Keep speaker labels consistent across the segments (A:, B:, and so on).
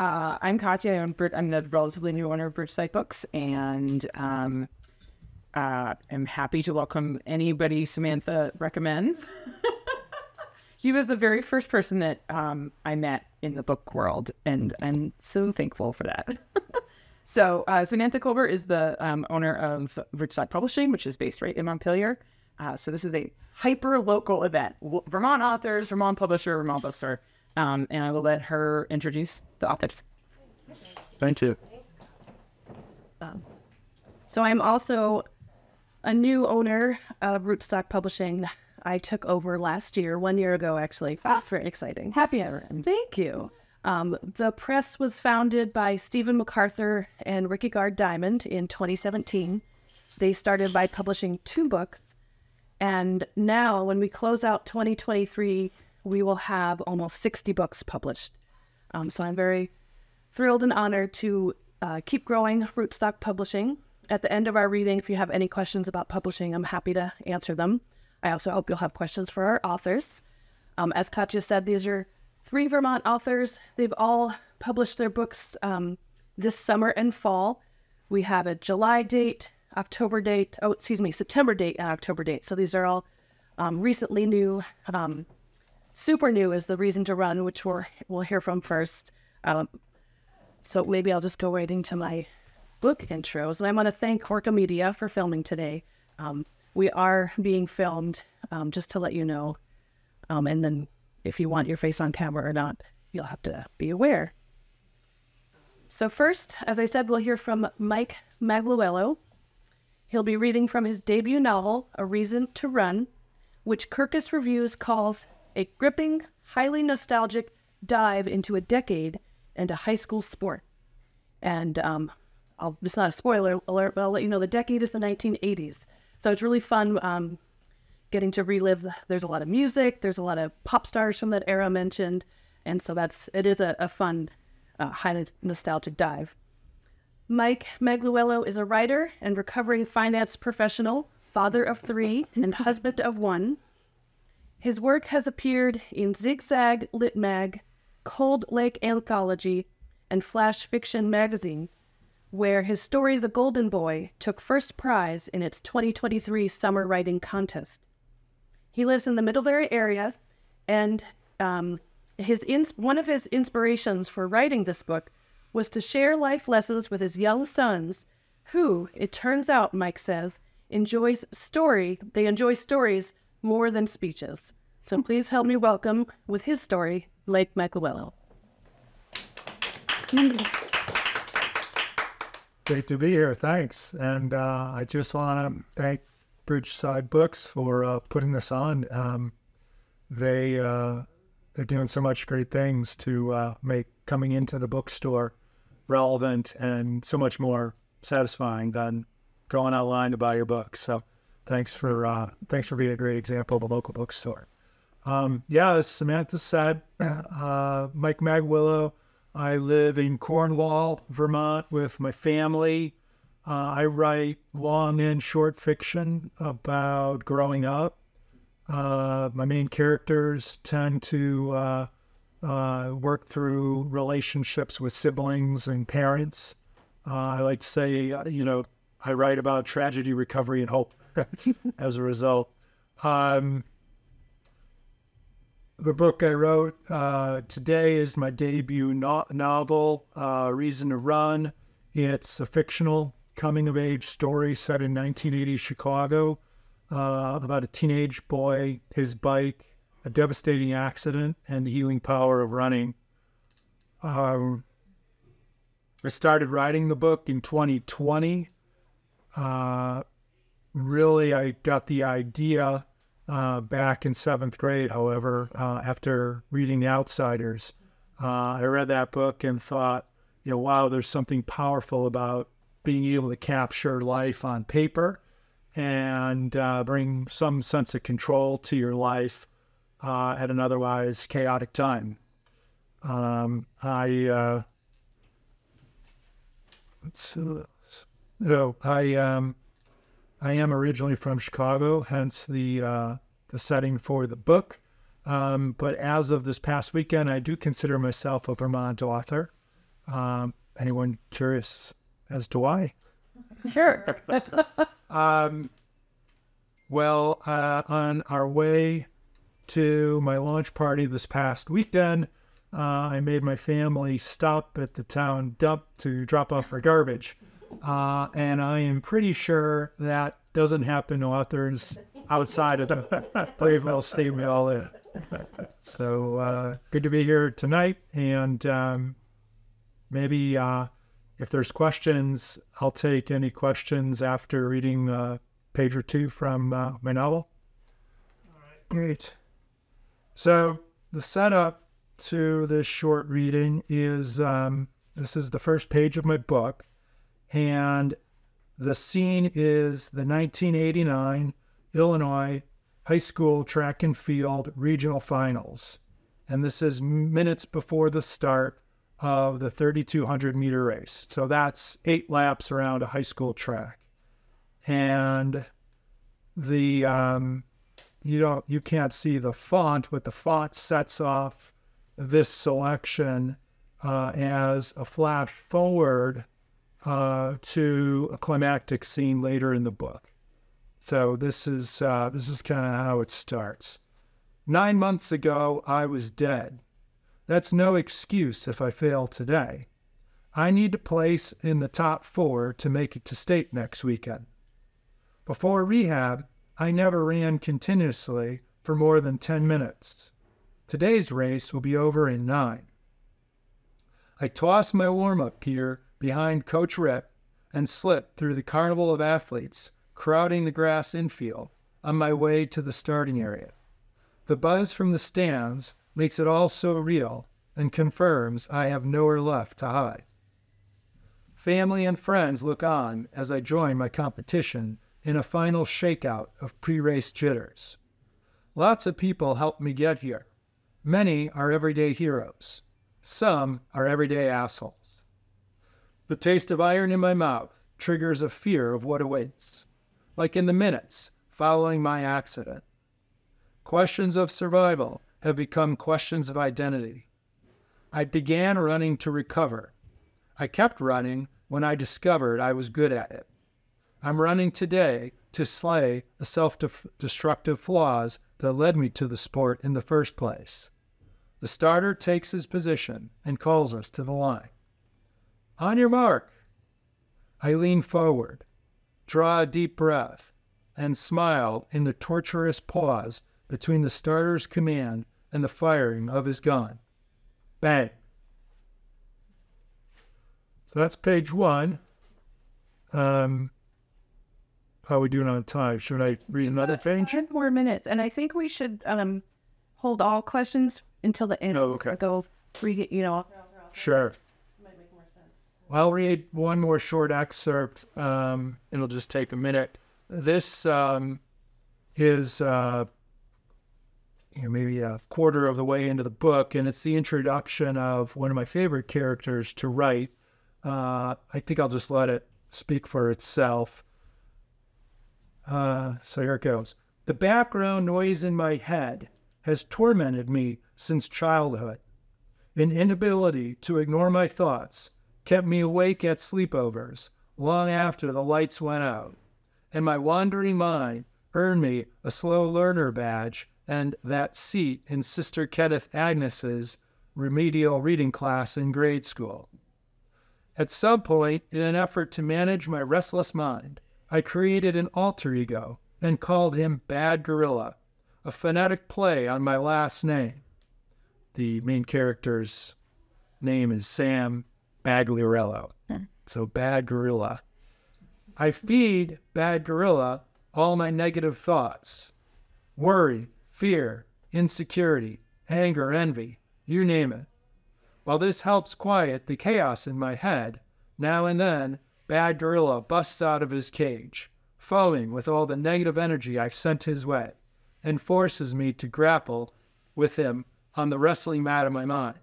A: Uh, I'm Katya. I'm, Brit- I'm the relatively new owner of Bridgeside Books, and um, uh, I'm happy to welcome anybody Samantha recommends. he was the very first person that um, I met in the book world, and I'm so thankful for that. so uh, Samantha Kolber is the um, owner of Bridgeside Publishing, which is based right in Montpelier. Uh, so this is a hyper local event. Vermont authors, Vermont publisher, Vermont bookstore. Um, and I will let her introduce the authors.
B: Thank you.
C: So I'm also a new owner of Rootstock Publishing. I took over last year, one year ago actually. That's very exciting. Happy ever. Thank you. Um, the press was founded by Stephen MacArthur and Rickey Gard Diamond in 2017. They started by publishing two books, and now when we close out 2023, we will have almost 60 books published. Um, so I'm very thrilled and honored to uh, keep growing Rootstock Publishing. At the end of our reading, if you have any questions about publishing, I'm happy to answer them. I also hope you'll have questions for our authors. Um, as Katya said, these are three Vermont authors. They've all published their books um, this summer and fall. We have a July date, October date, oh, excuse me, September date and October date. So these are all um, recently new. Um, super new is the reason to run, which we're, we'll hear from first. Um, so maybe I'll just go right into my book intros. And I want to thank Orca Media for filming today. Um, we are being filmed, um, just to let you know. Um, and then if you want your face on camera or not, you'll have to be aware. So first, as I said, we'll hear from Mike Magluilo. He'll be reading from his debut novel, A Reason to Run, which Kirkus Reviews calls a gripping, highly nostalgic dive into a decade and a high school sport. And um, I'll, it's not a spoiler alert, but I'll let you know the decade is the 1980s. So it's really fun um, getting to relive. The, there's a lot of music, there's a lot of pop stars from that era mentioned, and so that's it is a, a fun, uh, nostalgic dive. Mike Magluilo is a writer and recovering finance professional, father of three, and husband of one. His work has appeared in Zigzag Lit Mag, Cold Lake Anthology, and Flash Fiction Magazine, where his story The Golden Boy took first prize in its 2023 Summer Writing Contest. He lives in the Middlebury area, and um, his one of his inspirations for writing this book was to share life lessons with his young sons, who, it turns out, Mike says, enjoys story. They enjoy stories more than speeches. So please help me welcome with his story, Lake Magluilo.
B: Great to be here. Thanks. And uh, I just want to thank Bridgeside Books for uh, putting this on. Um, they uh, they're doing so much great things to uh, make coming into the bookstore relevant and so much more satisfying than going online to buy your book. So thanks for uh, thanks for being a great example of a local bookstore. Um, yeah, as Samantha said, uh, Mike Magluilo. I live in Cornwall, Vermont, with my family. Uh, I write long and short fiction about growing up. Uh, my main characters tend to uh, uh work through relationships with siblings and parents. Uh, I like to say, uh, you know, I write about tragedy, recovery, and hope as a result. Um, the book I wrote uh, today is my debut no- novel, uh, Reason to Run. It's a fictional coming of age story set in 1980 Chicago uh, about a teenage boy, his bike, a devastating accident, and the healing power of running. Um, I started writing the book in 2020. Uh, really, I got the idea uh, back in seventh grade, however, uh, after reading The Outsiders. Uh, I read that book and thought, you know, wow, there's something powerful about being able to capture life on paper and uh, bring some sense of control to your life uh, at an otherwise chaotic time. Um, I, uh, so, I, um, I am originally from Chicago, hence the uh, the setting for the book. Um, but as of this past weekend, I do consider myself a Vermont author. Um, anyone curious as to why?
A: Sure.
B: Um, well, uh, on our way to my launch party this past weekend, uh, I made my family stop at the town dump to drop off our garbage. Uh, and I am pretty sure that doesn't happen to authors outside of the Playville State Mill. So uh, good to be here tonight. And um, maybe uh, if there's questions, I'll take any questions after reading a page or two from uh, my novel. All right, great. So the setup to this short reading is um, this is the first page of my book, and the scene is the 1989 Illinois high school track and field regional finals. And this is minutes before the start of the 3200 meter race. So that's eight laps around a high school track. And the, um, you don't, you can't see the font, but the font sets off this selection uh, as a flash forward uh, to a climactic scene later in the book. So this is uh, this is kind of how it starts. Nine months ago, I was dead. That's no excuse if I fail today. I need to place in the top four to make it to state next weekend. Before rehab, I never ran continuously for more than 10 minutes. Today's race will be over in nine. I toss my warm up gear behind Coach Rip and slip through the carnival of athletes crowding the grass infield on my way to the starting area. The buzz from the stands makes it all so real and confirms I have nowhere left to hide. Family and friends look on as I join my competition in a final shakeout of pre race jitters. Lots of people help me get here. Many are everyday heroes. Some are everyday assholes. The taste of iron in my mouth triggers a fear of what awaits like in the minutes following my accident. Questions of survival have become questions of identity. I began running to recover. I kept running when I discovered I was good at it. I'm running today to slay the self destructive flaws that led me to the sport in the first place. The starter takes his position and calls us to the line. On your mark. I lean forward, draw a deep breath, and smile in the torturous pause between the starter's command and the firing of his gun. Bang. So that's page one. Um, how are we doing on time? Should I read another page?
C: Ten more minutes, and I think we should um hold all questions until the end.
B: Oh, okay.
C: Go read it, you know.
B: Sure. I'll read one more short excerpt. Um, it'll just take a minute. This um, is uh, you know, maybe a quarter of the way into the book, and it's the introduction of one of my favorite characters to write. Uh, I think I'll just let it speak for itself. Uh, so here it goes. The background noise in my head has tormented me since childhood. An inability to ignore my thoughts kept me awake at sleepovers long after the lights went out, and my wandering mind earned me a slow learner badge and that seat in Sister Kenneth Agnes's remedial reading class in grade school. At some point, in an effort to manage my restless mind, I created an alter ego and called him Bad Gorilla, a phonetic play on my last name. The main character's name is Sam Bagliarello. So Bad Gorilla. I feed Bad Gorilla all my negative thoughts worry, fear, insecurity, anger, envy, you name it. While this helps quiet the chaos in my head, now and then Bad Gorilla busts out of his cage, foaming with all the negative energy I've sent his way, and forces me to grapple with him on the wrestling mat of my mind.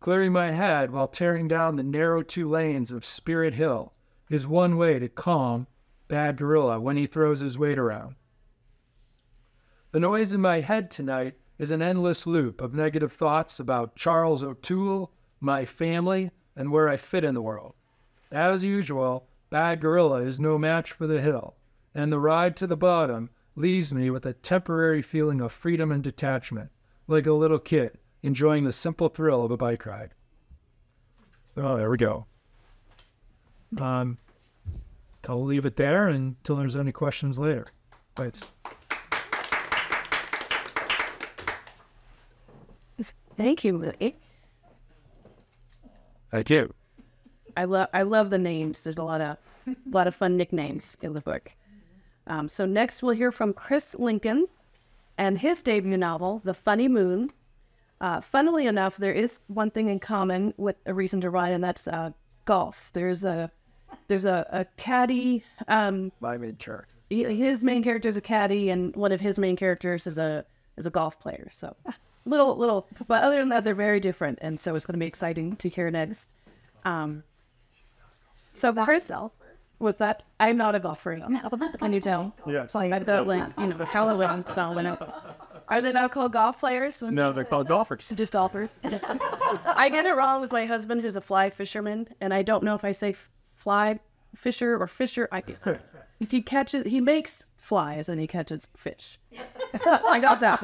B: Clearing my head while tearing down the narrow two lanes of Spirit Hill is one way to calm Bad Gorilla when he throws his weight around. The noise in my head tonight is an endless loop of negative thoughts about Charles O'Toole, my family, and where I fit in the world. As usual, Bad Gorilla is no match for the hill, and the ride to the bottom leaves me with a temporary feeling of freedom and detachment, like a little kid enjoying the simple thrill of a bike ride. Oh, there we go. Um, I'll leave it there until there's any questions later. Thanks.
C: Thank you, Lily.
B: Thank you.
C: I love I love the names. There's a lot of a lot of fun nicknames in the book. Um, so next we'll hear from Chris Lincoln and his debut novel, The Funny Moon. Uh, funnily enough, there is one thing in common with A Reason to Ride, and that's uh, golf. There's a there's a, a caddy. Um,
B: My main character.
C: he- his main character is a caddy, and one of his main characters is a is a golf player. So little little, but other than that, they're very different, and so it's going to be exciting to hear next. Um, so Chris, what's that? I'm not a golfer. Can you tell?
D: Yes.
C: I don't like you know Halloween. So when I, are they not called golf players?
D: No, they're called golfers.
C: Just golfers. I get it wrong with my husband, who's a fly fisherman, and I don't know if I say fly fisher or fisher. I he catches, he makes flies and he catches fish. I got that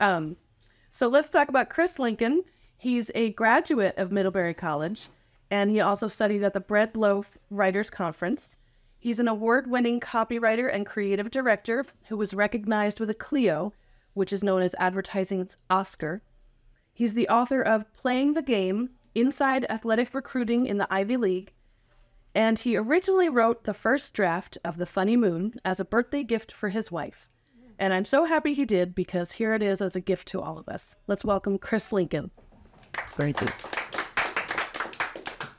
C: um, so let's talk about Chris Lincoln. He's a graduate of Middlebury College, and he also studied at the Bread Loaf Writers Conference. He's an award winning copywriter and creative director who was recognized with a Clio, which is known as advertising's Oscar. He's the author of Playing the Game Inside Athletic Recruiting in the Ivy League. And he originally wrote the first draft of The Funny Moon as a birthday gift for his wife. And I'm so happy he did because here it is as a gift to all of us. Let's welcome Chris Lincoln.
B: Thank you.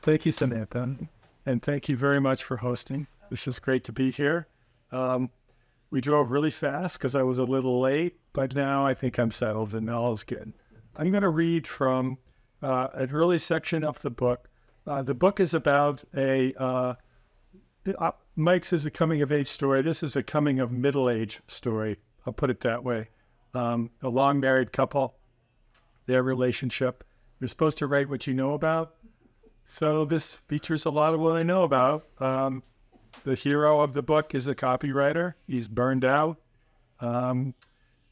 D: Thank you, Samantha. And thank you very much for hosting. This is great to be here. Um, we drove really fast because I was a little late, but now I think I'm settled and all is good. I'm going to read from uh, an early section of the book. Uh, the book is about a, uh, uh, Mike's is a coming of age story. This is a coming of middle age story. I'll put it that way. Um, a long married couple, their relationship. You're supposed to write what you know about. So this features a lot of what I know about. Um, the hero of the book is a copywriter. He's burned out. Um,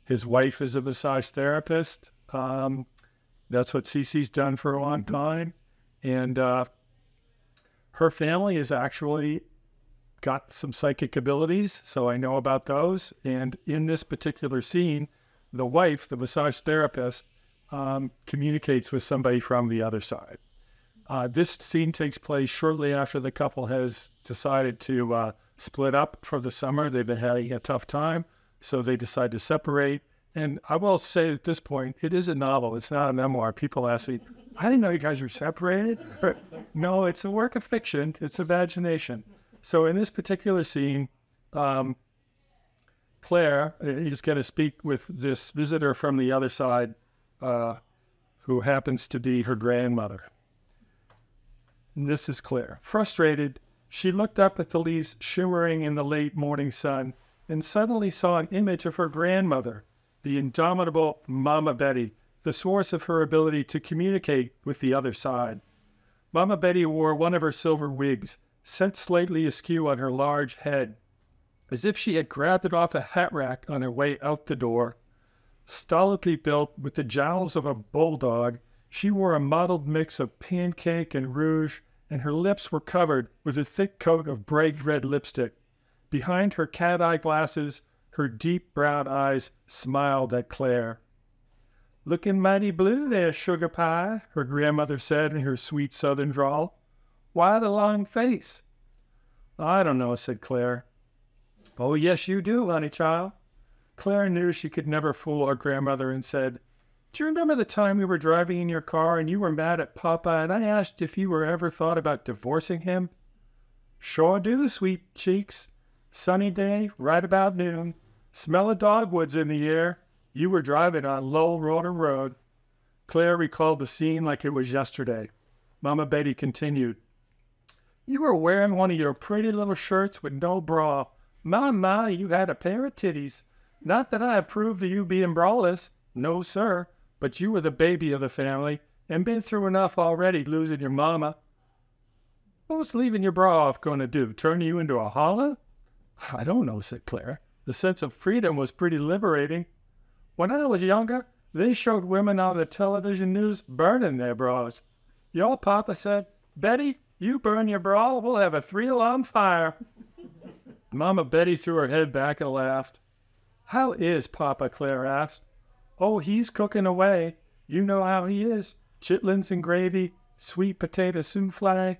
D: his wife is a massage therapist. Um, that's what Cece's done for a long time. And uh, her family has actually got some psychic abilities, so I know about those. And in this particular scene, the wife, the massage therapist, um, communicates with somebody from the other side. Uh, this scene takes place shortly after the couple has decided to uh, split up for the summer. They've been having a tough time, so they decide to separate. And I will say at this point, it is a novel. It's not a memoir. People ask me, I didn't know you guys were separated. no, it's a work of fiction. It's imagination. So in this particular scene, um, Claire is going to speak with this visitor from the other side, uh, who happens to be her grandmother. This is Claire. Frustrated, she looked up at the leaves shimmering in the late morning sun and suddenly saw an image of her grandmother, the indomitable Mama Betty, the source of her ability to communicate with the other side. Mama Betty wore one of her silver wigs, set slightly askew on her large head, as if she had grabbed it off a hat rack on her way out the door. Stolidly built with the jowls of a bulldog, she wore a mottled mix of pancake and rouge, and her lips were covered with a thick coat of bright red lipstick. Behind her cat eye glasses, her deep brown eyes smiled at Claire. Looking mighty blue there, sugar pie, her grandmother said in her sweet southern drawl. Why the long face? I don't know, said Claire. Oh, yes, you do, honey child. Claire knew she could never fool her grandmother and said, Do you remember the time we were driving in your car and you were mad at Papa and I asked if you were ever thought about divorcing him? Sure do, sweet cheeks. Sunny day, right about noon. Smell of dogwoods in the air. You were driving on Lowell Rotor Road. Claire recalled the scene like it was yesterday. Mama Betty continued. You were wearing one of your pretty little shirts with no bra. My, my, you had a pair of titties. Not that I approve of you being braless. No, sir. But you were the baby of the family and been through enough already losing your mama. What was leaving your bra off going to do? Turn you into a holla? I don't know, said Claire. The sense of freedom was pretty liberating. When I was younger, they showed women on the television news burning their bras. Your papa said, Betty, you burn your bra, we'll have a three alarm fire. Mama Betty threw her head back and laughed. How is Papa? Claire asked. Oh, he's cooking away. You know how he is. Chitlins and gravy, sweet potato souffle,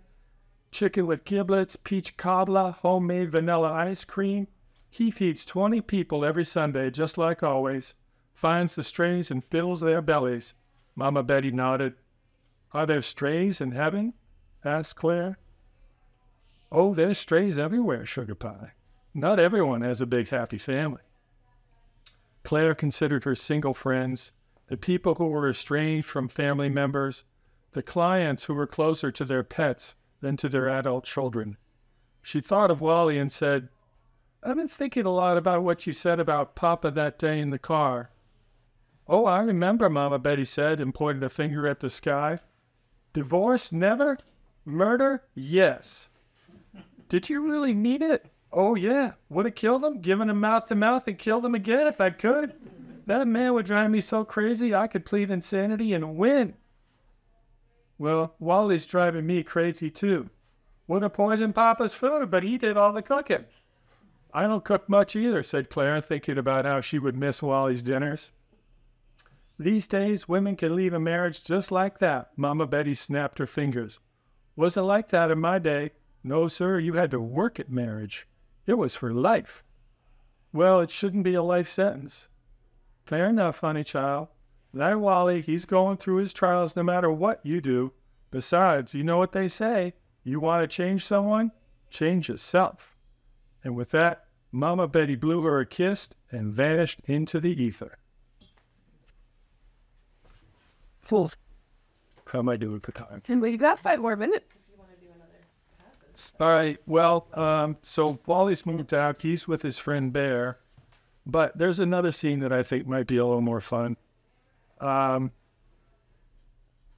D: chicken with giblets, peach cobbler, homemade vanilla ice cream. He feeds 20 people every Sunday, just like always. Finds the strays and fills their bellies. Mama Betty nodded. Are there strays in heaven? asked Claire. Oh, there's strays everywhere, Sugar Pie. Not everyone has a big happy family. Claire considered her single friends, the people who were estranged from family members, the clients who were closer to their pets than to their adult children. She thought of Wally and said, I've been thinking a lot about what you said about Papa that day in the car. Oh, I remember, Mama Betty said and pointed a finger at the sky. Divorce, never? Murder, yes. Did you really need it? Oh, yeah. Would have killed him, given him mouth to mouth, and killed him again if I could. That man would drive me so crazy I could plead insanity and win. Well, Wally's driving me crazy too. Would have poisoned Papa's food, but he did all the cooking. I don't cook much either, said Clara, thinking about how she would miss Wally's dinners. These days, women can leave a marriage just like that. Mama Betty snapped her fingers. Wasn't like that in my day. No, sir, you had to work at marriage. It was for life. Well, it shouldn't be a life sentence. Fair enough, honey child. That Wally, he's going through his trials no matter what you do. Besides, you know what they say. You want to change someone? Change yourself. And with that, Mama Betty blew her a kiss and vanished into the ether.
C: Cool.
D: How am I doing for time?
C: And we got five more minutes.
D: All right. Well, um, so Wally's moved out. He's with his friend Bear. But there's another scene that I think might be a little more fun. Um,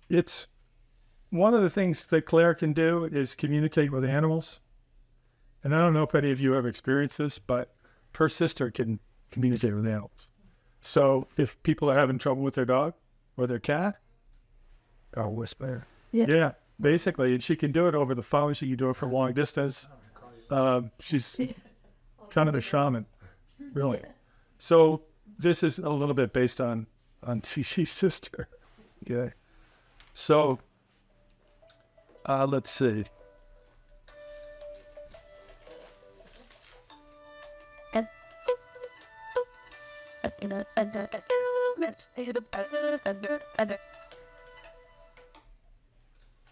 D: it's one of the things that Claire can do is communicate with animals. And I don't know if any of you have experienced this, but her sister can communicate with animals. So if people are having trouble with their dog or their cat,
B: Oh, whisper.
C: Yeah.
D: yeah, basically, and she can do it over the phone. She can do it from long distance. Um, she's kind of a shaman, really. So this is a little bit based on on Tishi's sister. Okay. So uh, let's see.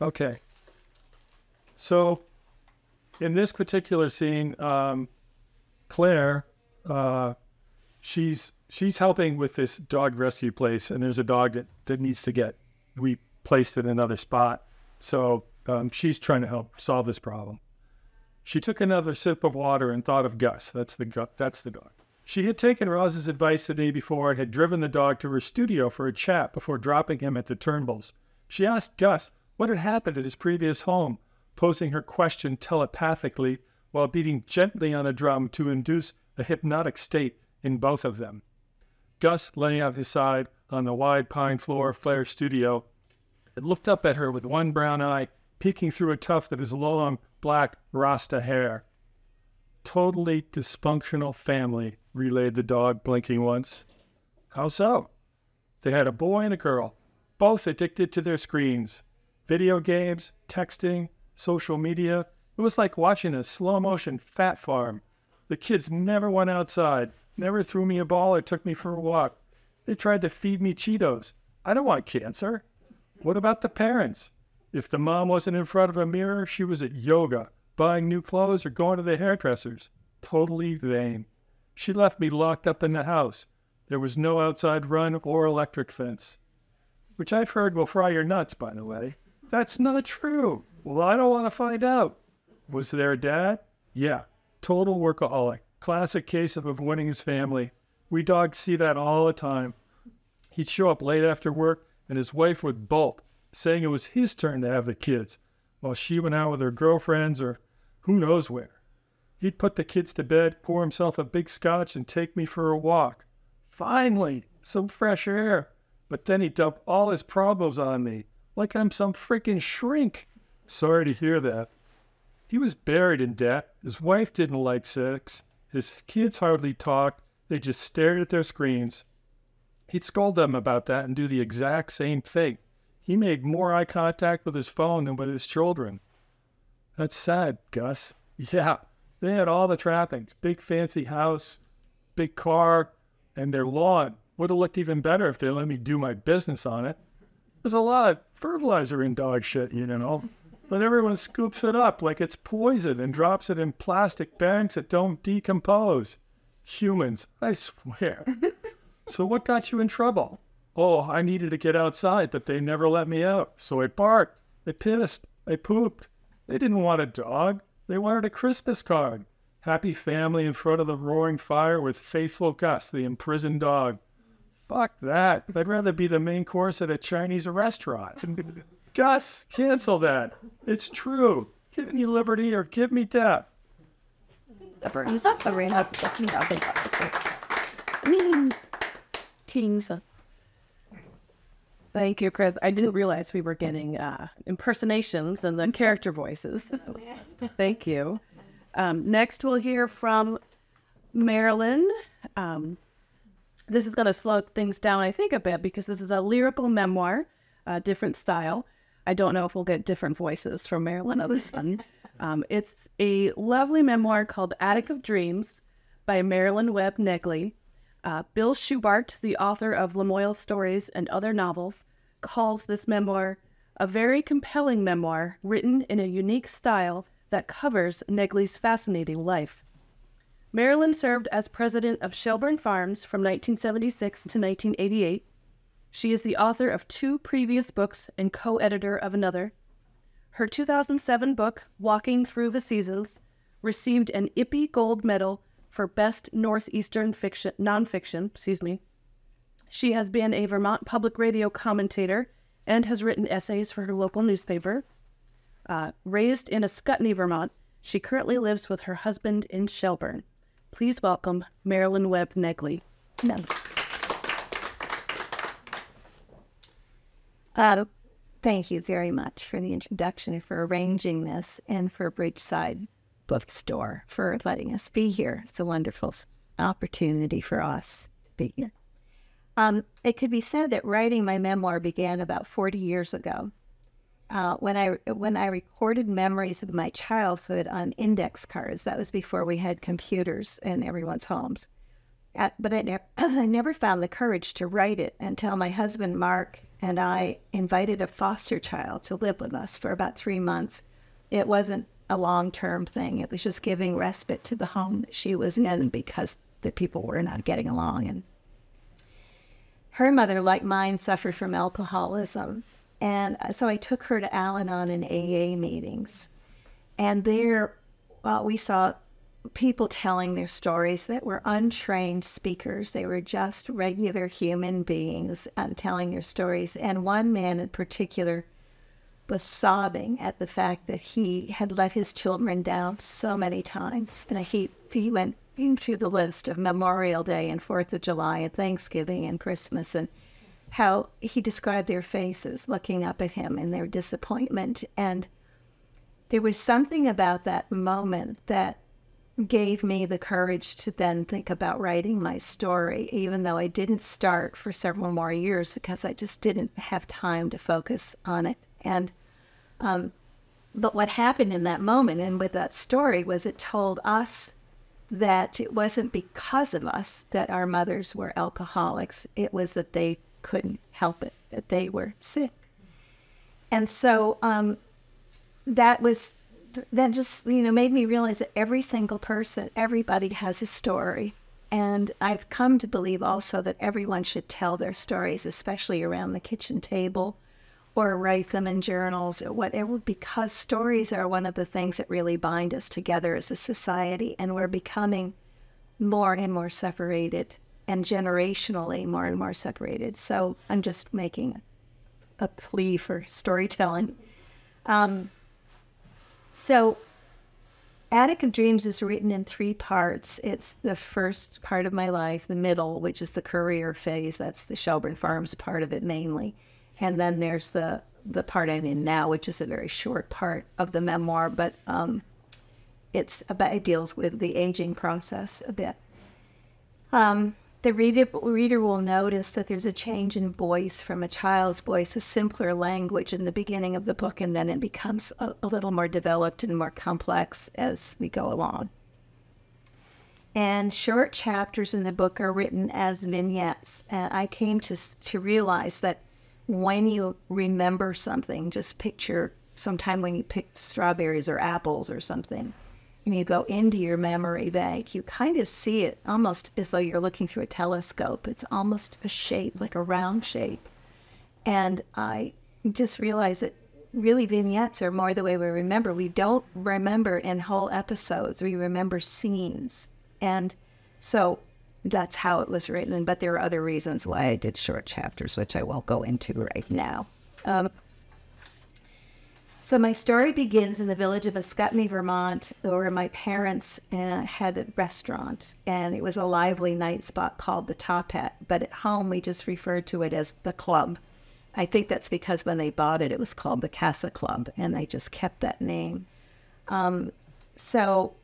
D: Okay. So, in this particular scene, um, Claire, uh, she's she's helping with this dog rescue place, and there's a dog that, that needs to get we placed in another spot. So um, she's trying to help solve this problem. She took another sip of water and thought of Gus. That's the that's the dog. She had taken Roz's advice the day before and had driven the dog to her studio for a chat before dropping him at the Turnbulls. She asked Gus what had happened at his previous home, posing her question telepathically while beating gently on a drum to induce a hypnotic state in both of them. Gus lay on his side on the wide pine floor of Claire's studio and looked up at her with one brown eye peeking through a tuft of his long black rasta hair. Totally dysfunctional family, relayed the dog, blinking once. How so? They had a boy and a girl, both addicted to their screens. Video games, texting, social media. It was like watching a slow motion fat farm. The kids never went outside, never threw me a ball or took me for a walk. They tried to feed me Cheetos. I don't want cancer. What about the parents? If the mom wasn't in front of a mirror, she was at yoga, buying new clothes, or going to the hairdressers. Totally vain. She left me locked up in the house. There was no outside run or electric fence. Which I've heard will fry your nuts, by the way. That's not true. Well, I don't want to find out. Was there a dad? Yeah. Total workaholic. Classic case of avoiding his family. We dogs see that all the time. He'd show up late after work, and his wife would bolt, saying it was his turn to have the kids, while she went out with her girlfriends or who knows where. He'd put the kids to bed, pour himself a big scotch, and take me for a walk. Finally, some fresh air. But then he'd dump all his problems on me, like I'm some freaking shrink. Sorry to hear that. He was buried in debt. His wife didn't like sex. His kids hardly talked. They just stared at their screens. He'd scold them about that and do the exact same thing. He made more eye contact with his phone than with his children. That's sad, Gus. Yeah, they had all the trappings big fancy house, big car, and their lawn. Would have looked even better if they let me do my business on it. There's a lot of fertilizer in dog shit, you know. But everyone scoops it up like it's poison and drops it in plastic bags that don't decompose. Humans, I swear. so what got you in trouble? Oh, I needed to get outside, but they never let me out. So I barked. I pissed. I pooped. They didn't want a dog. They wanted a Christmas card. Happy family in front of the roaring fire with faithful Gus, the imprisoned dog. Fuck that. I'd rather be the main course at a Chinese restaurant. Gus, cancel that. It's true. Give me liberty or give me death.
C: Teens. Thank you, Chris. I didn't realize we were getting uh, impersonations and then character voices. Thank you. Um, next, we'll hear from Marilyn. Um, this is going to slow things down, I think, a bit because this is a lyrical memoir, a different style. I don't know if we'll get different voices from Marilyn on this one. Um, it's a lovely memoir called Attic of Dreams by Marilyn Webb Neagley. Uh, Bill Schubart, the author of Lamoille Stories and other novels, calls this memoir a very compelling memoir written in a unique style that covers Neagley's fascinating life. Marilyn served as president of Shelburne Farms from 1976 to 1988. She is the author of two previous books and co editor of another. Her 2007 book, Walking Through the Seasons, received an IPPY Gold Medal for Best Northeastern Fiction Nonfiction. Excuse me. She has been a Vermont Public Radio commentator and has written essays for her local newspaper. Uh, raised in Ascutney, Vermont, she currently lives with her husband in Shelburne. Please welcome Marilyn Webb Neagley. No.
E: Uh, thank you very much for the introduction and for arranging this and for Bridgeside Bookstore for letting us be here. It's a wonderful opportunity for us to be here. Um, it could be said that writing my memoir began about 40 years ago. Uh, when I when I recorded memories of my childhood on index cards, that was before we had computers in everyone's homes. Uh, but I, ne- I never found the courage to write it until my husband Mark and I invited a foster child to live with us for about three months. It wasn't a long term thing. It was just giving respite to the home that she was in because the people were not getting along. And her mother, like mine, suffered from alcoholism. And uh, so I took her to Al Anon and AA meetings. And there, well, we saw people telling their stories that were untrained speakers. They were just regular human beings and telling their stories. And one man in particular was sobbing at the fact that he had let his children down so many times. And he, he went through the list of Memorial Day and Fourth of July and Thanksgiving and Christmas and how he described their faces looking up at him in their disappointment. And there was something about that moment that gave me the courage to then think about writing my story, even though I didn't start for several more years because I just didn't have time to focus on it. And um, but what happened in that moment and with that story was it told us that it wasn't because of us that our mothers were alcoholics. It was that they couldn't help it, that they were sick. And so um, that was, that just, you know, made me realize that every single person, everybody has a story. And I've come to believe also that everyone should tell their stories, especially around the kitchen table or write them in journals or whatever, because stories are one of the things that really bind us together as a society. And we're becoming more and more separated and generationally more and more separated. So I'm just making a plea for storytelling. Um, so Attic of Dreams is written in three parts. It's the first part of my life, the middle, which is the career phase. That's the Shelburne Farms part of it mainly. And then there's the the part I'm in now, which is a very short part of the memoir, but um, it's about it deals with the aging process a bit. Um, the reader, reader will notice that there's a change in voice from a child's voice, a simpler language in the beginning of the book, and then it becomes a, a little more developed and more complex as we go along. And short chapters in the book are written as vignettes. And I came to, to realize that when you remember something, just picture sometime when you picked strawberries or apples or something, and you go into your memory bank, you kind of see it almost as though you're looking through a telescope. It's almost a shape, like a round shape. And I just realized that really vignettes are more the way we remember. We don't remember in whole episodes, we remember scenes. And so that's how it was written. But there are other reasons why I did short chapters, which I won't go into right now. Um, so my story begins in the village of Ascutney, Vermont, where my parents uh, had a restaurant, and it was a lively night spot called the Top Hat. But at home, we just referred to it as the club. I think that's because when they bought it, it was called the Casa Club, and they just kept that name. Um, so,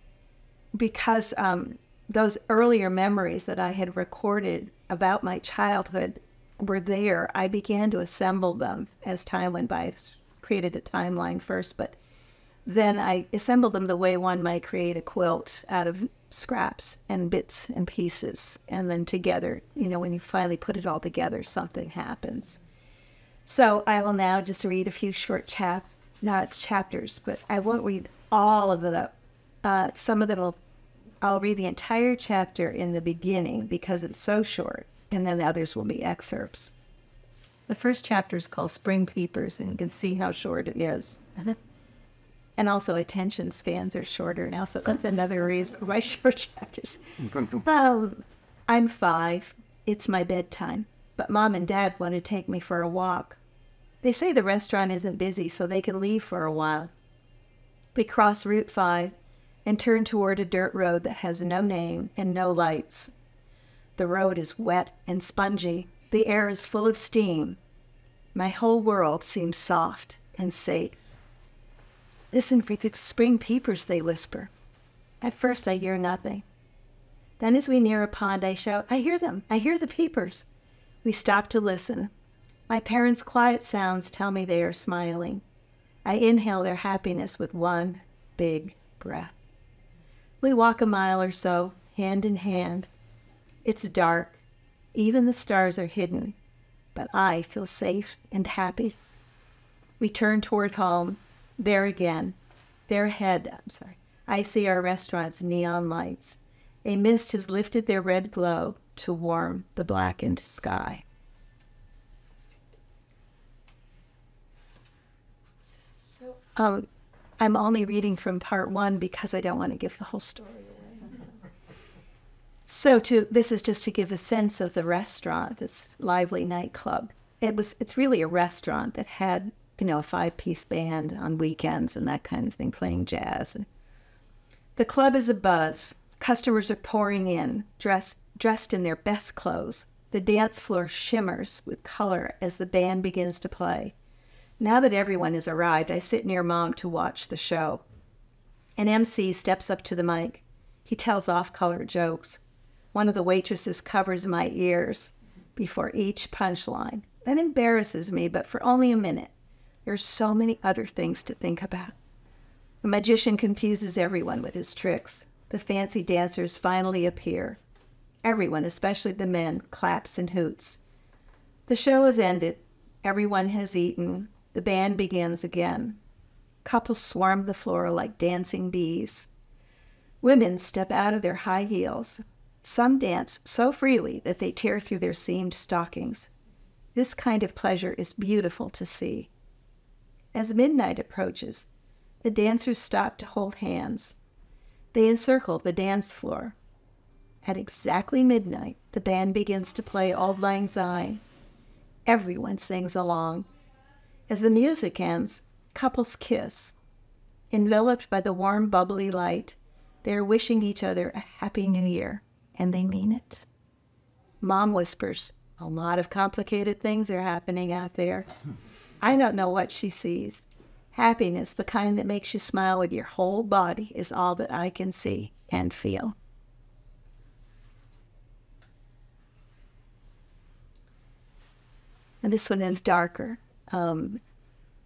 E: because um, those earlier memories that I had recorded about my childhood were there, I began to assemble them as time went by created a timeline first, but then I assembled them the way one might create a quilt out of scraps and bits and pieces. And then together, you know, when you finally put it all together, something happens. So I will now just read a few short chap, not chapters, but I won't read all of them. Uh, some of them will, I'll read the entire chapter in the beginning because it's so short, and then the others will be excerpts. The first chapter is called Spring Peepers, and you can see how short it is. and also, attention spans are shorter now, so that's another reason why short chapters. um, I'm five. It's my bedtime, but mom and dad want to take me for a walk. They say the restaurant isn't busy, so they can leave for a while. We cross Route 5 and turn toward a dirt road that has no name and no lights. The road is wet and spongy, the air is full of steam. My whole world seems soft and safe. Listen for the spring peepers, they whisper. At first, I hear nothing. Then, as we near a pond, I shout, I hear them! I hear the peepers! We stop to listen. My parents' quiet sounds tell me they are smiling. I inhale their happiness with one big breath. We walk a mile or so, hand in hand. It's dark. Even the stars are hidden, but I feel safe and happy. We turn toward home. There again, there ahead, I'm sorry, I see our restaurant's neon lights. A mist has lifted their red glow to warm the blackened sky. So, um, I'm only reading from part one because I don't want to give the whole story. So to this is just to give a sense of the restaurant, this lively nightclub. It was it's really a restaurant that had, you know, a five piece band on weekends and that kind of thing, playing jazz. The club is a buzz. Customers are pouring in, dressed dressed in their best clothes. The dance floor shimmers with color as the band begins to play. Now that everyone has arrived, I sit near mom to watch the show. An MC steps up to the mic. He tells off color jokes. One of the waitresses covers my ears before each punchline. That embarrasses me, but for only a minute. There are so many other things to think about. The magician confuses everyone with his tricks. The fancy dancers finally appear. Everyone, especially the men, claps and hoots. The show has ended. Everyone has eaten. The band begins again. Couples swarm the floor like dancing bees. Women step out of their high heels, some dance so freely that they tear through their seamed stockings. This kind of pleasure is beautiful to see. As midnight approaches, the dancers stop to hold hands. They encircle the dance floor. At exactly midnight, the band begins to play Auld Lang Syne. Everyone sings along. As the music ends, couples kiss. Enveloped by the warm, bubbly light, they are wishing each other a happy new year, and they mean it. Mom whispers, A lot of complicated things are happening out there. I don't know what she sees. Happiness, the kind that makes you smile with your whole body, is all that I can see and feel. And this one is darker. Um,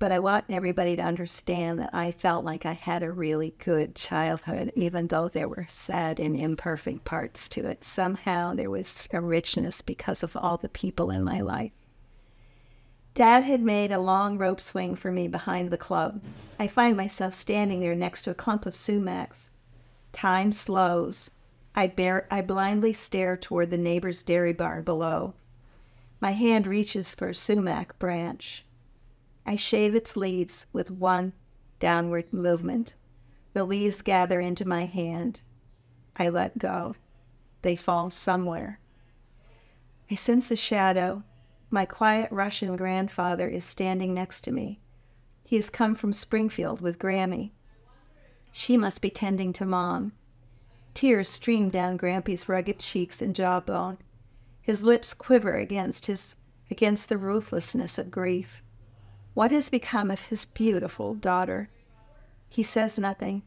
E: but I want everybody to understand that I felt like I had a really good childhood, even though there were sad and imperfect parts to it. Somehow there was a richness because of all the people in my life. Dad had made a long rope swing for me behind the club. I find myself standing there next to a clump of sumacs. Time slows. I, bear, I blindly stare toward the neighbor's dairy barn below. My hand reaches for a sumac branch. I shave its leaves with one downward movement. The leaves gather into my hand. I let go. They fall somewhere. I sense a shadow. My quiet Russian grandfather is standing next to me. He has come from Springfield with Grammy. She must be tending to Mom. Tears stream down Grampy's rugged cheeks and jawbone. His lips quiver against his against the ruthlessness of grief. What has become of his beautiful daughter? He says nothing.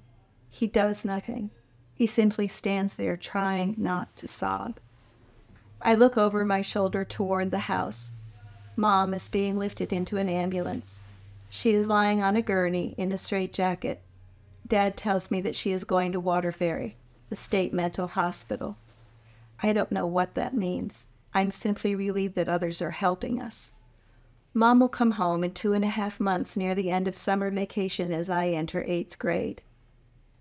E: He does nothing. He simply stands there trying not to sob. I look over my shoulder toward the house. Mom is being lifted into an ambulance. She is lying on a gurney in a straitjacket. Dad tells me that she is going to Waterbury, the state mental hospital. I don't know what that means. I'm simply relieved that others are helping us. Mom will come home in two and a half months near the end of summer vacation as I enter eighth grade.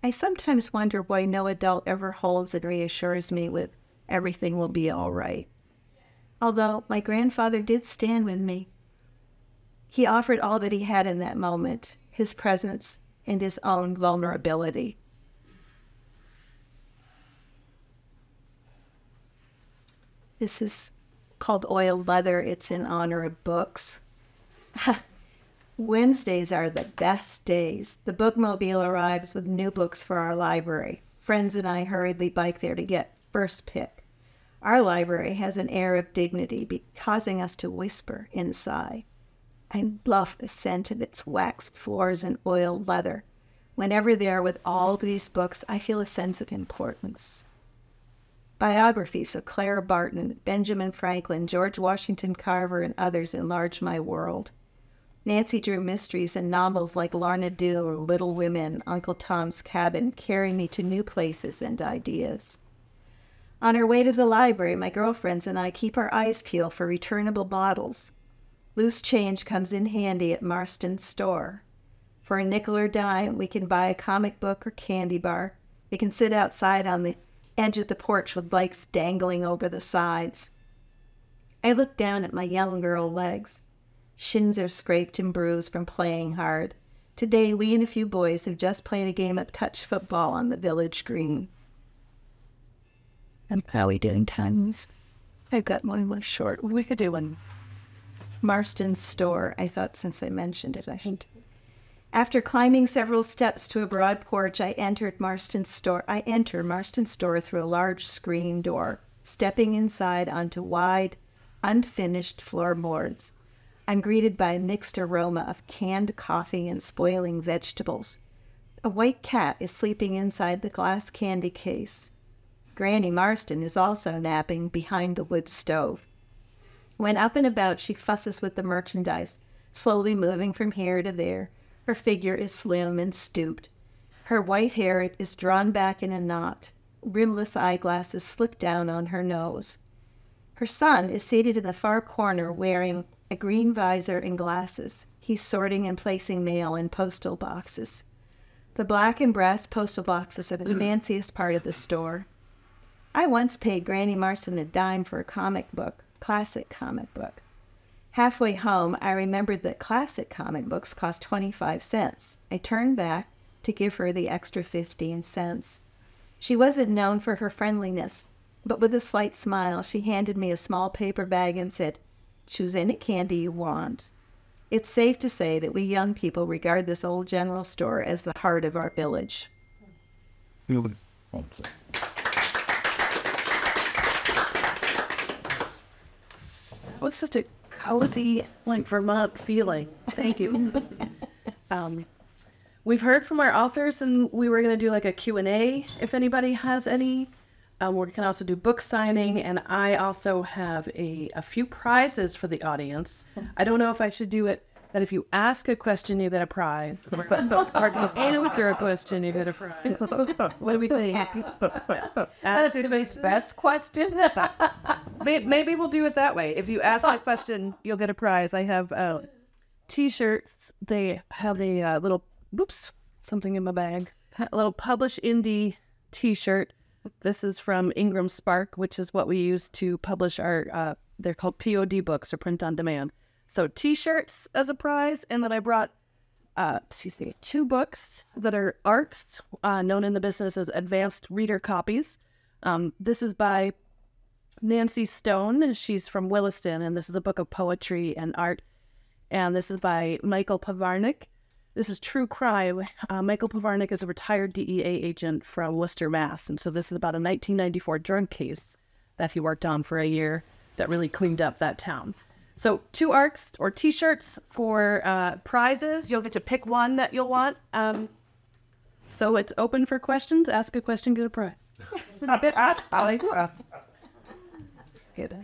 E: I sometimes wonder why no adult ever holds and reassures me with everything will be all right. Although my grandfather did stand with me, he offered all that he had in that moment his presence and his own vulnerability. This is called Oiled Leather. It's in honor of books. Wednesdays are the best days. The bookmobile arrives with new books for our library. Friends and I hurriedly bike there to get first pick. Our library has an air of dignity, be- causing us to whisper inside. I love the scent of its waxed floors and oiled leather. Whenever there with all these books, I feel a sense of importance. Biographies of Clara Barton, Benjamin Franklin, George Washington Carver, and others enlarge my world. Nancy Drew mysteries and novels like Lorna Doone or Little Women, Uncle Tom's Cabin carry me to new places and ideas. On our way to the library, my girlfriends and I keep our eyes peeled for returnable bottles. Loose change comes in handy at Marston's store. For a nickel or dime, we can buy a comic book or candy bar. We can sit outside on the edge of the porch with bikes dangling over the sides. I look down at my young girl legs. Shins are scraped and bruised from playing hard. Today, we and a few boys have just played a game of touch football on the village green. And how are we doing times? I've got one more short. We could do one. Marston's store, I thought since I mentioned it, I should. After climbing several steps to a broad porch, I entered Marston's store. I enter Marston's store through a large screen door, stepping inside onto wide, unfinished floorboards. I'm greeted by a mixed aroma of canned coffee and spoiling vegetables. A white cat is sleeping inside the glass candy case. Granny Marston is also napping behind the wood stove. When up and about, she fusses with the merchandise, slowly moving from here to there. Her figure is slim and stooped. Her white hair is drawn back in a knot. Rimless eyeglasses slip down on her nose. Her son is seated in the far corner wearing a green visor and glasses. He's sorting and placing mail in postal boxes. The black and brass postal boxes are the fanciest part of the store. I once paid Granny Marston a dime for a comic book, classic comic book. Halfway home, I remembered that classic comic books cost 25 cents. I turned back to give her the extra 15 cents. She wasn't known for her friendliness. But with a slight smile, she handed me a small paper bag and said, Choose any candy you want. It's safe to say that we young people regard this old general store as the heart of our village.
C: What's such a cozy, like Vermont feeling? Thank you. um, we've heard from our authors, and we were going to do like a Q and A if anybody has any. Um, we can also do book signing, and I also have a, a few prizes for the audience. I don't know if I should do it that if you ask a question, you get a prize, or answer a question, you get a prize. What do we think?
A: That's the best question.
C: Maybe we'll do it that way. If you ask a question, you'll get a prize. I have uh, t-shirts. They have a uh, little, oops, something in my bag. A little publish indie t-shirt. This is from IngramSpark, which is what we use to publish our. Uh, they're called POD books or print on demand. So t-shirts as a prize, and then I brought uh, excuse me, two books that are ARCs, uh, known in the business as advanced reader copies. Um, this is by Nancy Stone. She's from Williston, and this is a book of poetry and art. And this is by Michael Pavarnik. This is true crime. Uh, Michael Pavarnik is a retired DEA agent from Worcester, Mass. And so this is about a 1994 drug case that he worked on for a year that really cleaned up that town. So two arcs or T-shirts for uh, prizes. You'll get to pick one that you'll want. Um, so it's open for questions. Ask a question, get a prize.
A: I like.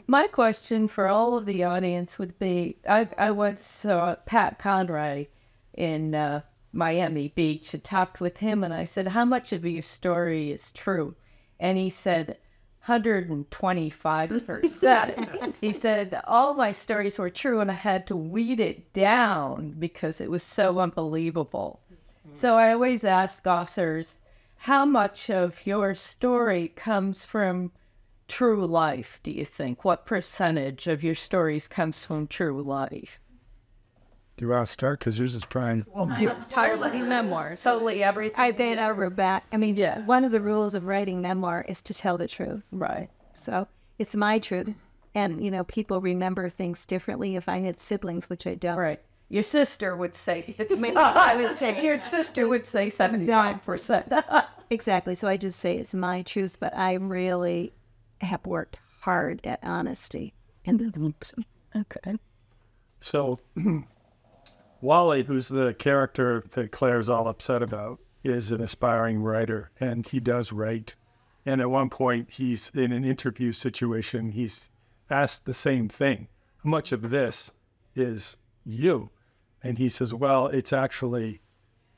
A: My question for all of the audience would be I, I once saw Pat Conroy in uh, Miami Beach and talked with him, and I said, How much of your story is true? And he said, 125%. he said, All my stories were true, and I had to weed it down because it was so unbelievable. So I always ask authors, How much of your story comes from true life, do you think? What percentage of your stories comes from true life?
B: Do you want to start? Because yours is prime.
C: It's entirely memoirs.
A: Totally everything.
E: I bet over back. I mean,
C: Yeah.
E: one of the rules of writing memoir is to tell the truth.
A: Right.
E: So it's my truth. And, you know, people remember things differently. If I had siblings, which I don't.
A: Right. Your sister would say, it's me. I would say, your sister would say 75%.
E: Exactly. So I just say it's my truth, but I really have worked hard at honesty. And mm.
A: okay.
D: So, Wally, who's the character that Claire's all upset about, is an aspiring writer, and he does write. And at one point, he's in an interview situation. He's asked the same thing: "How much of this is you?" And he says, "Well, it's actually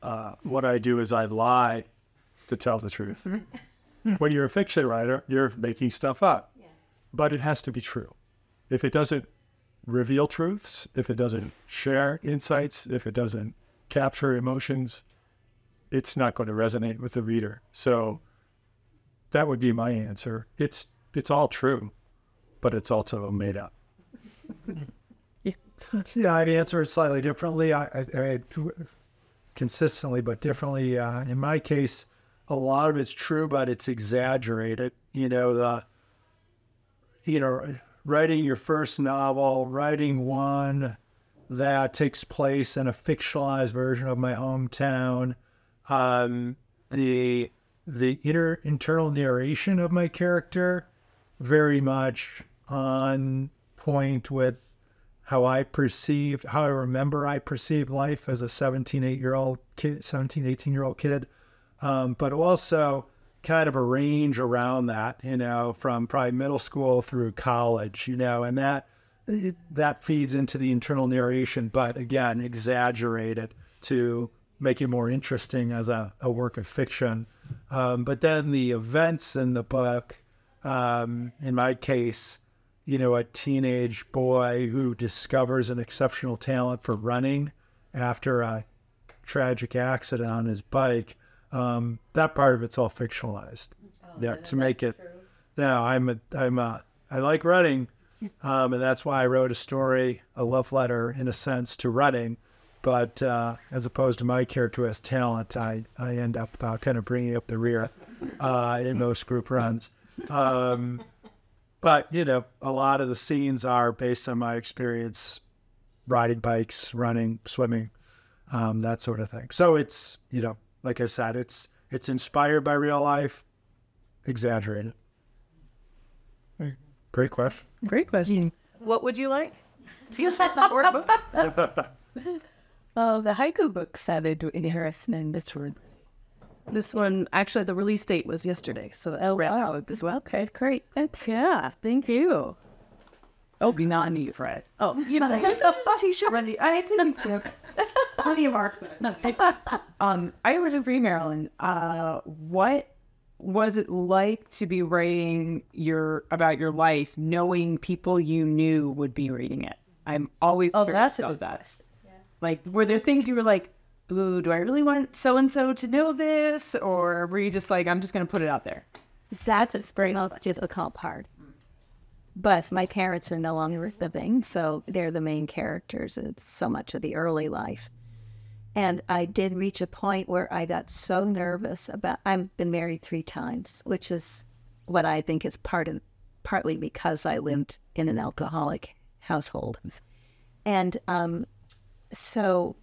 D: uh, what I do is I lie to tell the truth. when you're a fiction writer, you're making stuff up, but it has to be true. If it doesn't reveal truths, if it doesn't share insights, if it doesn't capture emotions, it's not going to resonate with the reader. So that would be my answer. It's it's all true, but it's also made up.
B: Yeah, yeah, I'd answer it slightly differently. I, I, I consistently, but differently. Uh, in my case, a lot of it's true, but it's exaggerated. You know, the, you know, writing your first novel, writing one that takes place in a fictionalized version of my hometown, um, the the inner internal narration of my character, very much on point with how I perceived, how I remember I perceived life as a 17, 8 year old kid, 17, 18 year old kid. Um, but also kind of a range around that, you know, from probably middle school through college, you know, and that, it, that feeds into the internal narration, but again, exaggerated to make it more interesting as a, a work of fiction. Um, but then the events in the book, um, in my case, you know, a teenage boy who discovers an exceptional talent for running after a tragic accident on his bike. Um, that part of it's all fictionalized. yeah, to make it. No, I'm a, I'm a, I like running, um, and that's why I wrote a story, a love letter, in a sense, to running. But uh, as opposed to my character as talent, I, I end up uh, kind of bringing up the rear uh, in most group runs. Um, but you know, a lot of the scenes are based on my experience riding bikes, running, swimming, um, that sort of thing. So it's you know, like I said, it's it's inspired by real life, exaggerated. Great question.
C: Great question. What would you like? To use that workbook?
E: Oh, uh, the haiku book sounded interesting. This word.
C: This one, actually, the release date was yesterday. So that's
E: Oh,
C: rad.
E: wow. As well. Okay, great.
C: Yeah, thank you.
A: Oh, be not need fries.
C: Oh, you know,
A: T-shirt ready. I think so. Plenty of marks. Um, I was in Free Maryland. Uh, what was it like to be writing your about your life, knowing people you knew would be reading it? I'm always
E: Oh,
A: curious
E: that's a
A: about
E: good
A: that. Like, were there things you were like, "Ooh, do I really want so and so to know this?" Or were you just like, "I'm just going to put it out there"?
E: That's a very most difficult part. But my parents are no longer living, so they're the main characters. It's so much of the early life. And I did reach a point where I got so nervous about I've been married three times, which is what I think is part of partly because I lived in an alcoholic household. And um, so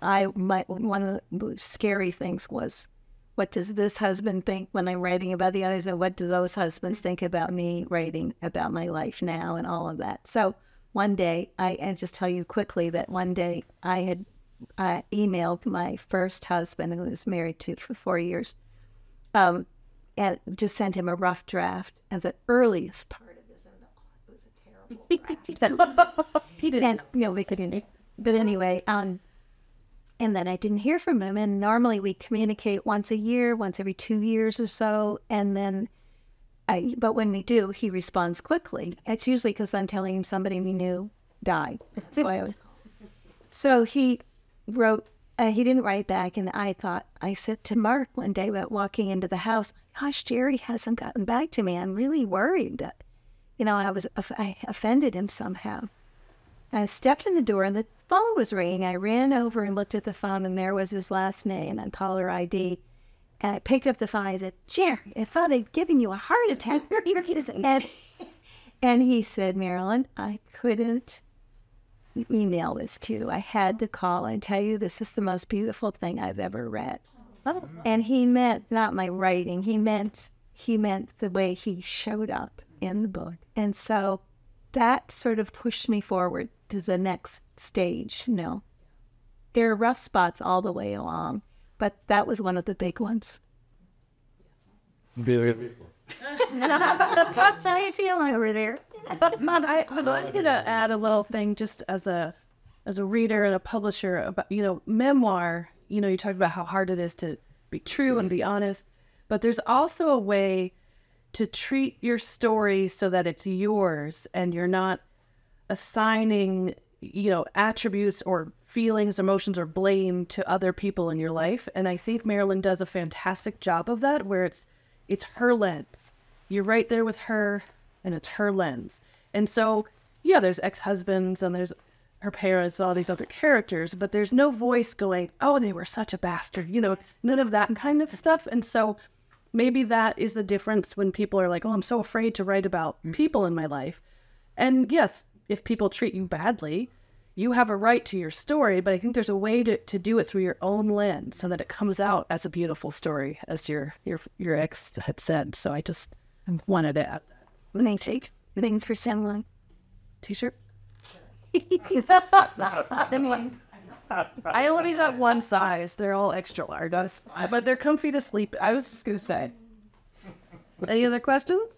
E: I my one of the scary things was what does this husband think when I'm writing about the others, and what do those husbands think about me writing about my life now and all of that. So one day, I and just tell you quickly that one day I had uh, emailed my first husband, who I was married to for four years, um, and just sent him a rough draft. And the earliest part of this, and oh, it was a terrible draft. he didn't, you know, we could, but anyway, um, and then I didn't hear from him. And normally we communicate once a year, once every two years or so. And then, I, but when we do, he responds quickly. It's usually because I'm telling him somebody we knew died. So, he wrote, uh, he didn't write back. And I thought, I said to Mark one day about walking into the house, gosh, Jerry hasn't gotten back to me. I'm really worried that, you know, I was, I offended him somehow. I stepped in the door and the phone was ringing. I ran over and looked at the phone, and there was his last name and caller ID. And I picked up the phone. I said, Jerry, I thought I'd given you a heart attack. and, and he said, Marilyn, I couldn't email this to you. I had to call and tell you this is the most beautiful thing I've ever read. And he meant not my writing. He meant he meant the way he showed up in the book. And so that sort of pushed me forward to the next stage. You know, there are rough spots all the way along, but that was one of the big ones. How you feeling over there?
C: Mom, I would like you to add a little thing just as a as a reader and a publisher about you know memoir. You know, you talked about how hard it is to be true and be honest, but there's also a way to treat your story so that it's yours and you're not assigning you know attributes or feelings emotions or blame to other people in your life. And i think marilyn does a fantastic job of that where it's it's her lens. You're right there with her and it's her lens. And so yeah there's ex-husbands and there's her parents and all these other characters but there's no voice going oh they were such a bastard you know none of that kind of stuff. And so maybe that is the difference when people are like, oh, I'm so afraid to write about mm. people in my life. And yes, if people treat you badly, you have a right to your story, but I think there's a way to, to do it through your own lens so that it comes out as a beautiful story, as your your your ex had said. So I just wanted to add that.
E: Me take things for someone.
C: T-shirt. I only got one size. They're all extra large. That's fine, but they're comfy to sleep. I was just gonna say. Any other questions?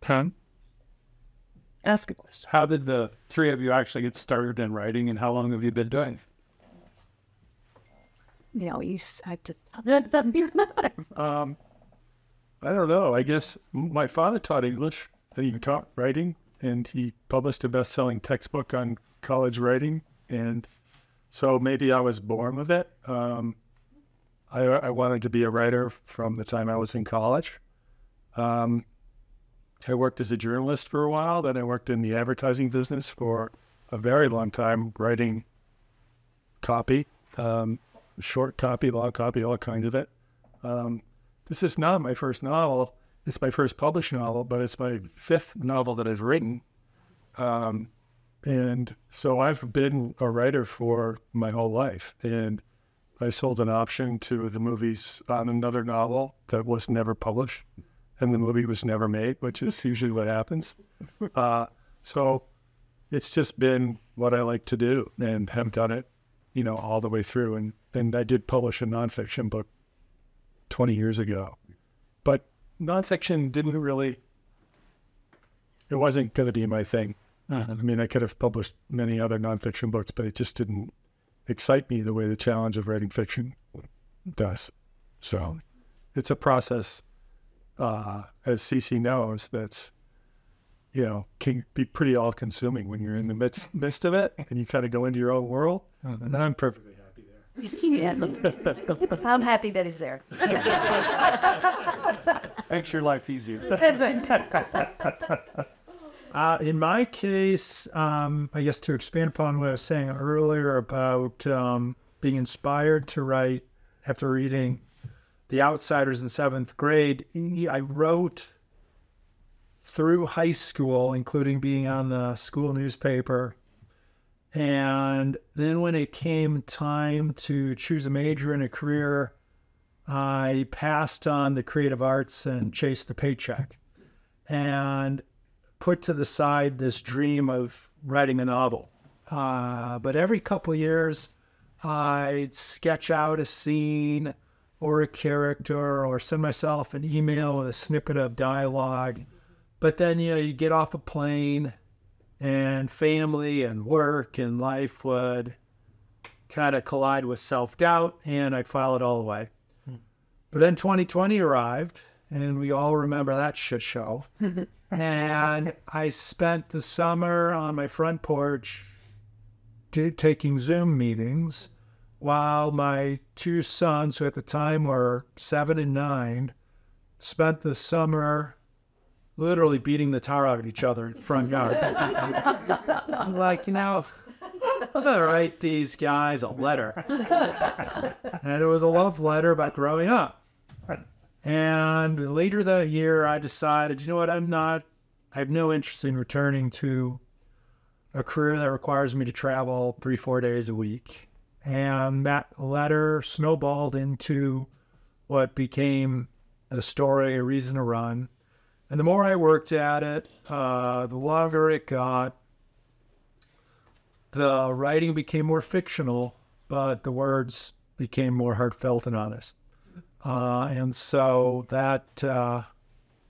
D: Pen,
C: Ask a question.
D: how did the three of you actually get started in writing, and how long have you been doing?
E: you know, you s- I just
D: Um, I don't know. I guess my father taught English, and he taught writing, and he published a best-selling textbook on college writing, and so maybe I was born with it. Um, I, I wanted to be a writer from the time I was in college. Um, I worked as a journalist for a while. Then I worked in the advertising business for a very long time, writing copy, um, short copy, long copy, all kinds of it. Um, this is not my first novel. It's my first published novel, but it's my fifth novel that I've written. Um, and so I've been a writer for my whole life. And I sold an option to the movies on another novel that was never published, and the movie was never made, which is usually what happens. Uh, so it's just been what I like to do and have done it, you know, all the way through. And then I did publish a nonfiction book 20 years ago. But nonfiction didn't really, it wasn't going to be my thing. Uh, I mean, I could have published many other nonfiction books, but it just didn't excite me the way the challenge of writing fiction does. So it's a process, uh, as Cece knows, that's, you know, can be pretty all consuming when you're in the midst, midst of it and you kind of go into your own world. And I'm perfectly happy there.
E: I'm happy that he's there.
D: Makes your life easier.
E: That's right.
B: Uh, in my case, um, I guess to expand upon what I was saying earlier about um, being inspired to write after reading The Outsiders in seventh grade, I wrote through high school, including being on the school newspaper. And then when it came time to choose a major and a career, I passed on the creative arts and chased the paycheck. And put to the side this dream of writing a novel. Uh, but every couple years, I'd sketch out a scene or a character or send myself an email with a snippet of dialogue. But then, you know, you get off a plane and family and work and life would kind of collide with self doubt and I'd file it all away. Hmm. But then 2020 arrived and we all remember that shit show. and I spent the summer on my front porch taking Zoom meetings while my two sons, who at the time were seven and nine, spent the summer literally beating the tar out of each other in the front yard. I'm like, you know, I'm gonna write these guys a letter. and it was a love letter about growing up. And later that year, I decided, you know what, I'm not, I have no interest in returning to a career that requires me to travel three, four days a week. And that letter snowballed into what became a story, a reason to run. And the more I worked at it, uh, the longer it got. The writing became more fictional, but the words became more heartfelt and honest. Uh, and so that uh,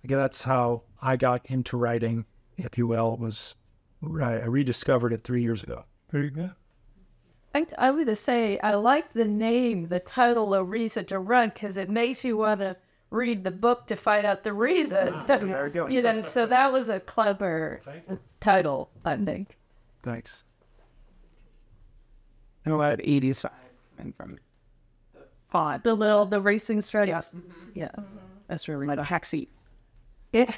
B: that's how I got into writing, if you will. Was I rediscovered it three years ago.
D: Very good.
E: I, I would say I like the name, the title, "A Reason to Run," because it makes you want to read the book to find out the reason. you know, so that was a clever title, I think.
B: Thanks.
A: You know what? 80s and from the font.
C: The little the racing stripes. Mm-hmm. Yeah, mm-hmm. that's really
A: Like a hack seat.
C: Yeah.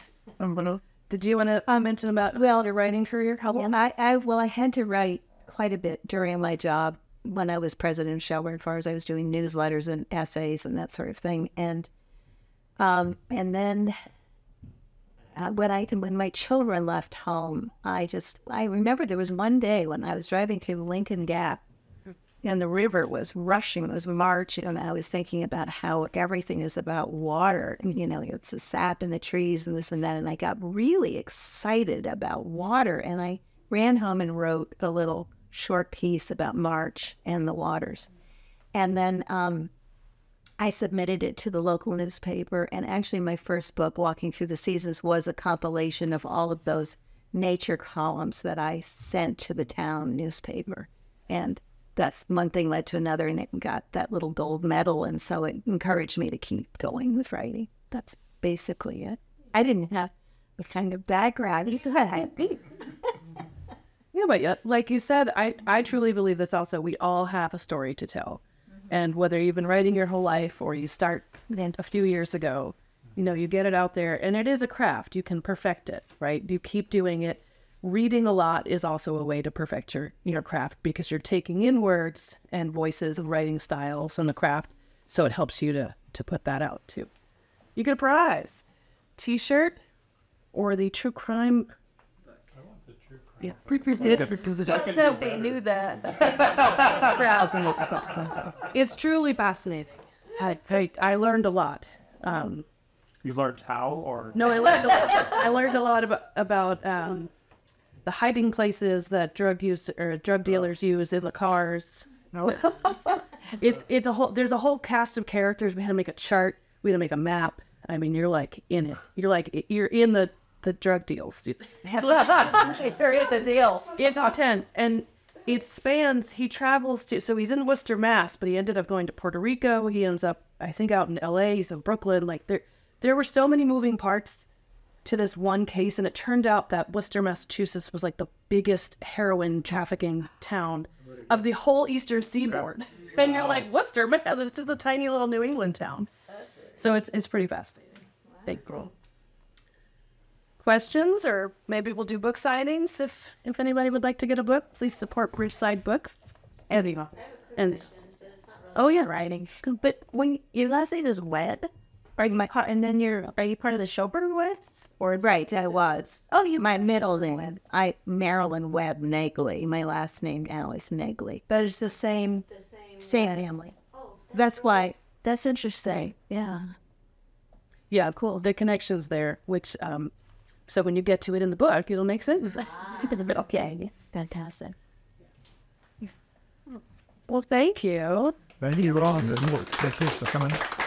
C: Did you want to mention about well your writing career? How
E: Yeah, I, I well, I had to write quite a bit during my job when I was president of Shelburne Farms. I was doing newsletters and essays and that sort of thing, and um, and then uh, when I when my children left home, I just I remember there was one day when I was driving through Lincoln Gap, and the river was rushing, it was March, and I was thinking about how everything is about water, and you know, it's the sap in the trees and this and that, and I got really excited about water, and I ran home and wrote a little short piece about March and the waters, and then um, I submitted it to the local newspaper, and actually, my first book, Walking Through the Seasons, was a compilation of all of those nature columns that I sent to the town newspaper, and that's one thing led to another, and it got that little gold medal, and so it encouraged me to keep going with writing. That's basically it. I didn't have the kind of background.
C: Yeah, but yeah, like you said, I I mm-hmm. truly believe this. Also, we all have a story to tell, mm-hmm. and whether you've been writing your whole life or you start a few years ago, mm-hmm. you know, you get it out there, and it is a craft. You can perfect it, right? You keep doing it. Reading a lot is also a way to perfect your your craft because you're taking in words and voices and writing styles and the craft, so it helps you to to put that out too. You get a prize. T-shirt or the true crime. Yeah.
E: So they knew that.
C: It's truly fascinating. I, I, I learned a lot. Um,
D: You learned how or
C: no, I learned a lot, I learned a lot about, about um, the hiding places that drug use or drug dealers use in the cars. No, it's it's a whole there's a whole cast of characters. We had to make a chart. We had to make a map. I mean, you're like in it. You're like you're in the the drug deals.
E: there is a deal.
C: It's intense, and it spans. He travels to, so he's in Worcester, Mass, but he ended up going to Puerto Rico. He ends up, I think, out in L.A. He's in Brooklyn. Like there, there were so many moving parts to this one case, and it turned out that Worcester, Massachusetts, was like the biggest heroin trafficking town of the whole Eastern Seaboard. And you're like, Worcester, man, this is a tiny little New England town. So it's it's pretty fascinating. Thank you. Questions, or maybe we'll do book signings. If if anybody would like to get a book, please support Bridgeside Books. And and oh yeah,
E: Writing. But when your last name is Webb, are you my and then you're are you part of the Shelburne Webbs? Or right, I was. Oh, you my middle name. I Marilyn Webb Neagley. My last name now is Neagley, but it's the same same, family. That's why. That's interesting. Yeah.
C: yeah, cool. The connections there, which um, so when you get to it in the book, it'll make sense.
E: okay. Fantastic.
C: well, thank you.
B: Thank you all. Thank you for coming.